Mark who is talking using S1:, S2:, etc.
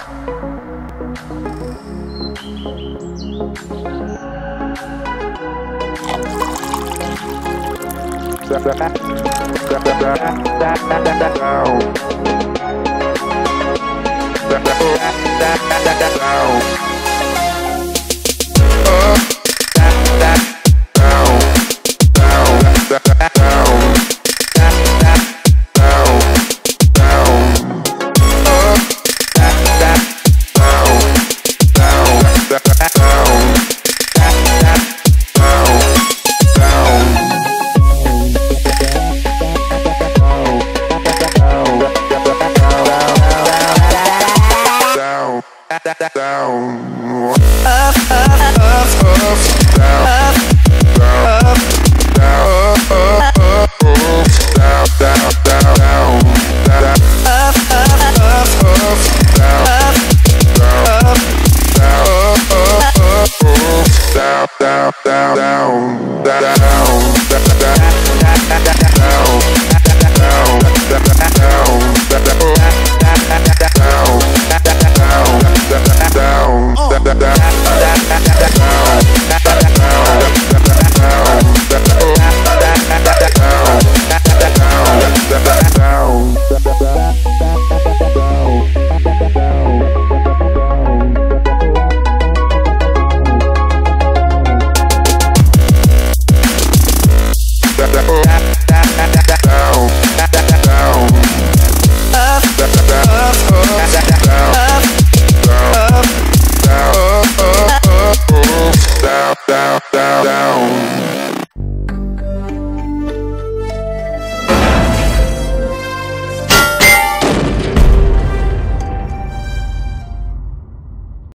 S1: Wow.
S2: down. Up, up, up, up, down. Up, down, down, up, up, up, up, down, down, down, down, down. Up, up, up, up, down. Up, down, up, down, up, up, up, up, down, down, down, down, down, down, down.
S3: rap, ah. rap.